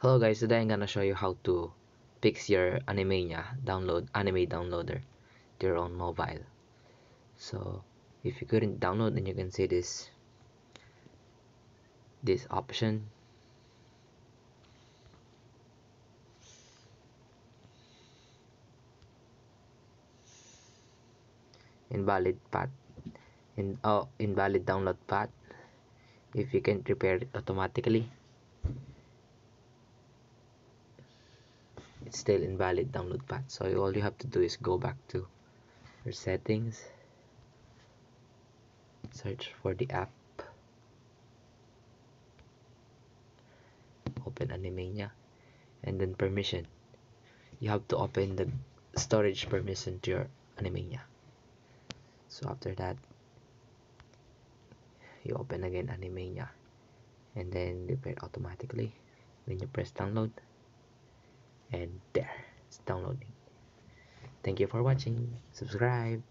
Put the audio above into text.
Hello guys, today I'm gonna show you how to fix your Animania download anime downloader to your own mobile. So if you couldn't download then you can see this this option invalid path in oh invalid download path if you can repair it automatically. It's still invalid download path so all you have to do is go back to your settings search for the app open Animania and then permission. You have to open the storage permission to your Animania so after that you open again Animania and then repair automatically. Then you press download. And there it's downloading. Thank you for watching. Subscribe